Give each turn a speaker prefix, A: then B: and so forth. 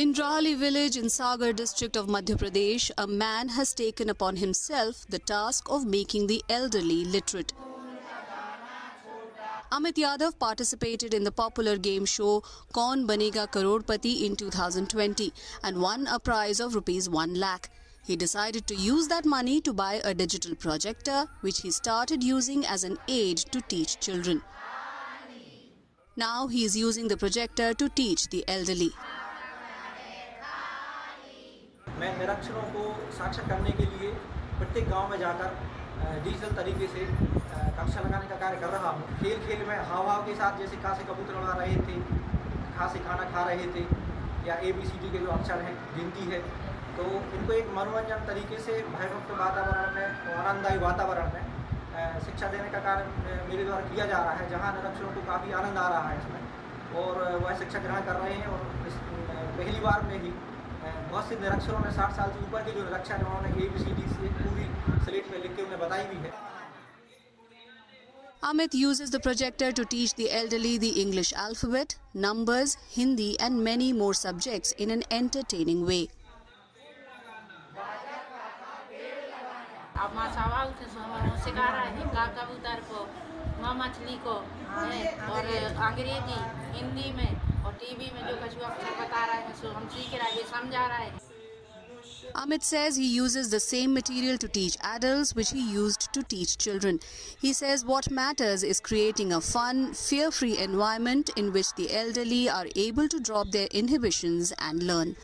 A: In Rahali village in Sagar district of Madhya Pradesh, a man has taken upon himself the task of making the elderly literate. Amit Yadav participated in the popular game show Kaun Banega Karodpati in 2020 and won a prize of rupees 1 lakh. He decided to use that money to buy a digital projector which he started using as an aid to teach children. Now he is using the projector to teach the elderly.
B: मैं निरक्षरों को साक्षर करने के लिए प्रत्येक गाँव में जाकर डिजिटल तरीके से कक्षा लगाने का कार्य कर रहा हूँ। खेल खेल में हाव हाव के साथ जैसे कहाँ कबूतर उड़ा रहे थे कहाँ से खाना खा रहे थे, या ए बी सी डी के जो अक्षर हैं, गिनती है तो इनको एक मनोरंजन तरीके से भयमुक्त वातावरण में और आनंददायी वातावरण में शिक्षा देने का कार्य मेरे द्वारा किया जा रहा है, जहाँ निरक्षरों को काफ़ी आनंद आ रहा है इसमें। और वह शिक्षा ग्रहण कर रहे हैं और इस पहली बार में ही बहुत से निरक्षरों ने साठ साल से ऊपर के जो निरक्षर हैं उन्होंने ए बी सी डी से पूरी स्लेट में लिख के उन्हें बताई हुई है
A: Amit uses the projector to teach the elderly the English alphabet, numbers, Hindi and many more subjects in an entertaining way.
C: अब मासावा उठे सिखा रहा है का कबूतर को माँ मछली को और अंग्रेज़ी हिंदी में और टीवी में जो कछुआ बता रहा है सो हम सीख रहे हैं समझा रहा है
A: Amit says he uses the same material to teach adults which he used to teach children. He says what matters is creating a fun, fear-free environment in which the elderly are able to drop their inhibitions and learn.